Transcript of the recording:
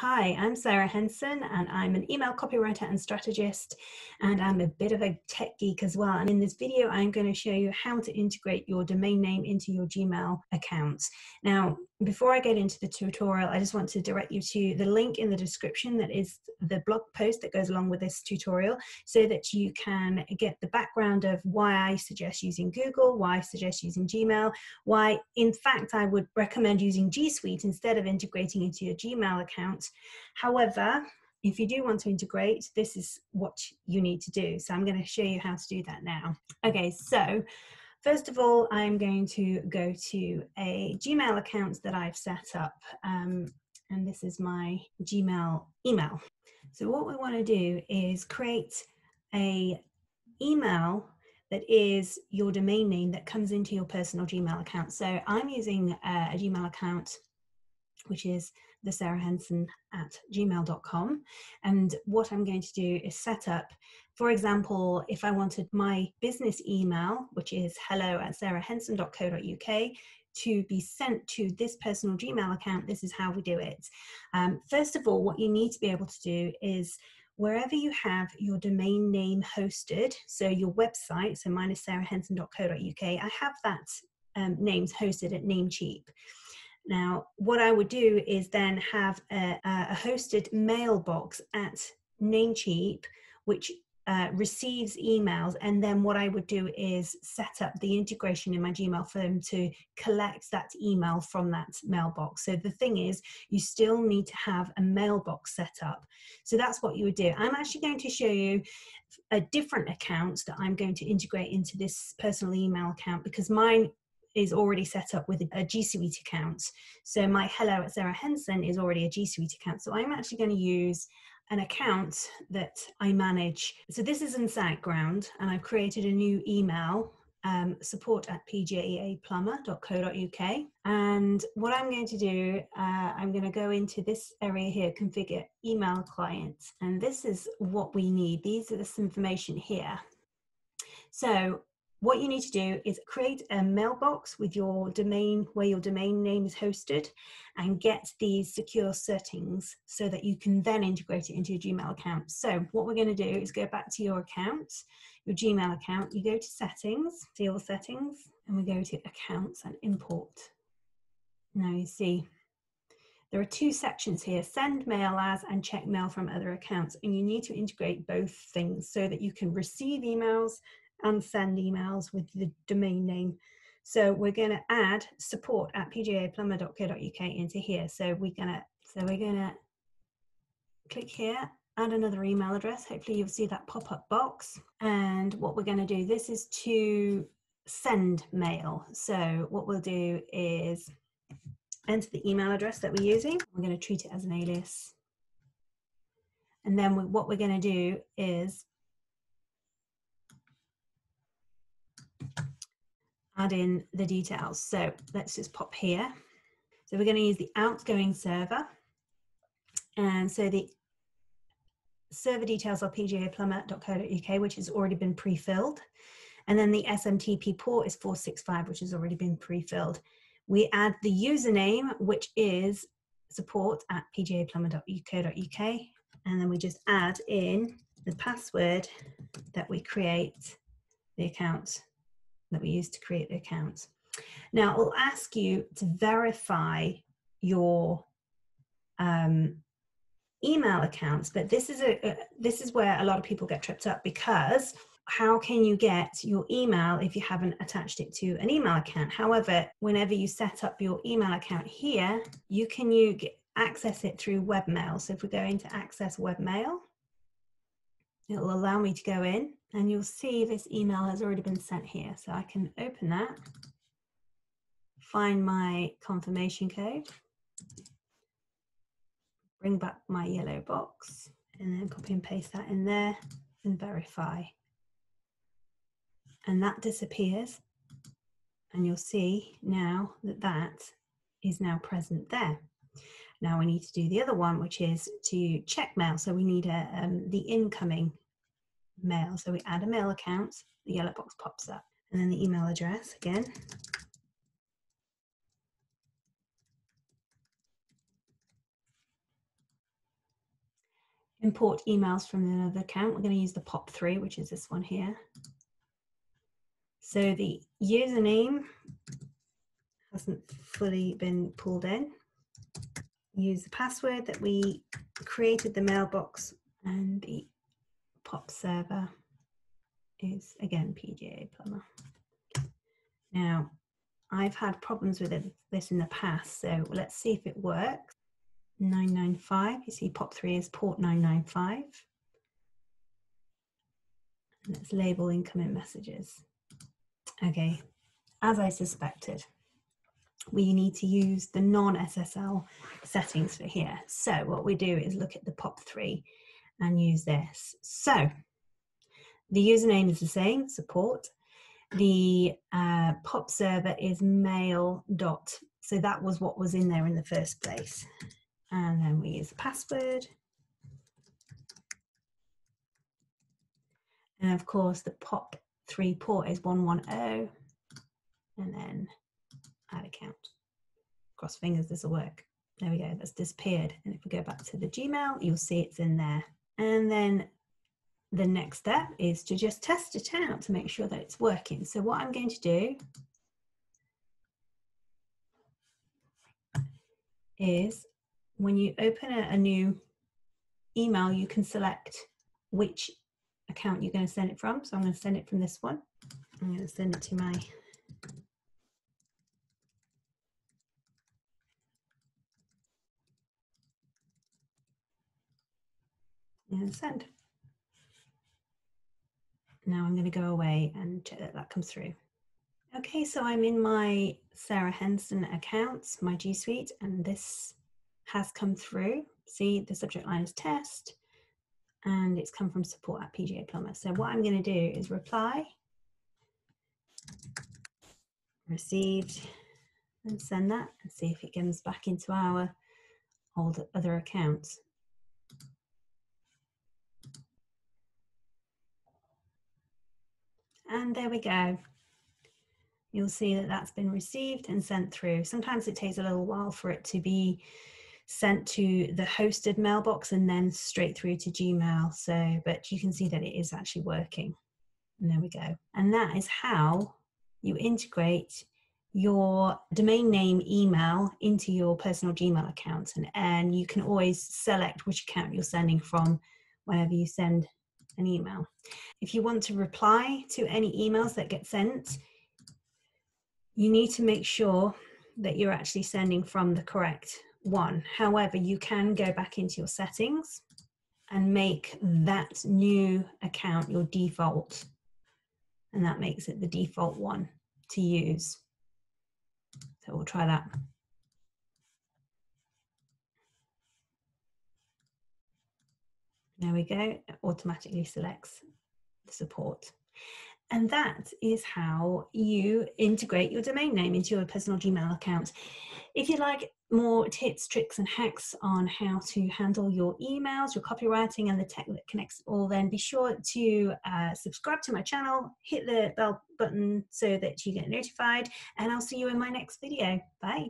Hi, I'm Sarah Henson, and I'm an email copywriter and strategist, and I'm a bit of a tech geek as well. And in this video, I'm going to show you how to integrate your domain name into your Gmail account. Now, before I get into the tutorial, I just want to direct you to the link in the description that is the blog post that goes along with this tutorial so that you can get the background of why I suggest using Google, why I suggest using Gmail, why, in fact, I would recommend using G Suite instead of integrating into your Gmail account. However, if you do want to integrate, this is what you need to do. So I'm going to show you how to do that now. Okay, so first of all, I'm going to go to a Gmail account that I've set up. Um, and this is my Gmail email. So what we want to do is create a email that is your domain name that comes into your personal Gmail account. So I'm using a, a Gmail account which is the Sarah Henson at gmail.com. And what I'm going to do is set up, for example, if I wanted my business email, which is hello at sarahhenson.co.uk, to be sent to this personal Gmail account, this is how we do it. Um, first of all, what you need to be able to do is wherever you have your domain name hosted, so your website, so mine is sarahhenson.co.uk, I have that um, names hosted at Namecheap. Now, what I would do is then have a, a hosted mailbox at Namecheap, which uh, receives emails, and then what I would do is set up the integration in my Gmail phone to collect that email from that mailbox. So the thing is, you still need to have a mailbox set up. So that's what you would do. I'm actually going to show you a different account that I'm going to integrate into this personal email account because mine is already set up with a G Suite account. So my hello at Sarah Henson is already a G Suite account. So I'm actually going to use an account that I manage. So this is in SiteGround, and I've created a new email um, support at pgaplumber.co.uk. And what I'm going to do, uh, I'm going to go into this area here, configure email clients. And this is what we need. These are this information here. So what you need to do is create a mailbox with your domain where your domain name is hosted and get these secure settings so that you can then integrate it into your Gmail account. So what we're going to do is go back to your account, your Gmail account, you go to settings, see all settings, and we go to accounts and import. Now you see there are two sections here, send mail as and check mail from other accounts. And you need to integrate both things so that you can receive emails and send emails with the domain name. So we're going to add support at pgaplumber.co.uk into here. So we're going to so we're going to click here, add another email address. Hopefully you'll see that pop-up box. And what we're going to do, this is to send mail. So what we'll do is enter the email address that we're using. We're going to treat it as an alias. And then we, what we're going to do is add in the details. So let's just pop here. So we're going to use the outgoing server. And so the server details are pgaplumber.co.uk, which has already been pre-filled. And then the SMTP port is 465, which has already been pre-filled. We add the username, which is support at pgaplumber.co.uk. And then we just add in the password that we create the account that we use to create the account. Now, it'll ask you to verify your um, email accounts, but this is a, a this is where a lot of people get tripped up because how can you get your email if you haven't attached it to an email account? However, whenever you set up your email account here, you can you get, access it through webmail. So if we go into access webmail, it'll allow me to go in and you'll see this email has already been sent here. So I can open that, find my confirmation code, bring back my yellow box, and then copy and paste that in there and verify. And that disappears. And you'll see now that that is now present there. Now we need to do the other one, which is to check mail. So we need a, um, the incoming mail. So we add a mail account, the yellow box pops up, and then the email address again. import emails from another account. We're going to use the POP3, which is this one here. So the username hasn't fully been pulled in. Use the password that we created the mailbox and the POP server is again PGA Plumber. Now, I've had problems with it, this in the past, so let's see if it works. 995, you see POP3 is port 995. let's label incoming messages. Okay, as I suspected, we need to use the non-SSL settings for here. So what we do is look at the POP3 and use this. So the username is the same, support. The uh, POP server is mail dot. So that was what was in there in the first place. And then we use the password. And of course the POP3 port is 110. And then add account. Cross fingers this will work. There we go, that's disappeared. And if we go back to the Gmail, you'll see it's in there. And then the next step is to just test it out to make sure that it's working. So what I'm going to do is when you open a, a new email, you can select which account you're going to send it from. So I'm going to send it from this one. I'm going to send it to my and send. Now I'm going to go away and check that that comes through. Okay, so I'm in my Sarah Henson accounts, my G Suite, and this has come through. See, the subject line is test, and it's come from support at PGA Plumber. So what I'm going to do is reply, received, and send that, and see if it comes back into our old other accounts. And there we go. You'll see that that's been received and sent through. Sometimes it takes a little while for it to be sent to the hosted mailbox and then straight through to Gmail. So, but you can see that it is actually working. And there we go. And that is how you integrate your domain name email into your personal Gmail account. And, and you can always select which account you're sending from whenever you send an email. If you want to reply to any emails that get sent, you need to make sure that you're actually sending from the correct one. However, you can go back into your settings and make that new account your default. And that makes it the default one to use. So we'll try that. There we go, it automatically selects the support. And that is how you integrate your domain name into your personal Gmail account. If you'd like more tips, tricks, and hacks on how to handle your emails, your copywriting, and the tech that connects all, then be sure to uh, subscribe to my channel, hit the bell button so that you get notified, and I'll see you in my next video. Bye.